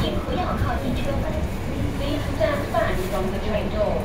请不要靠近车门 please stand by from the train door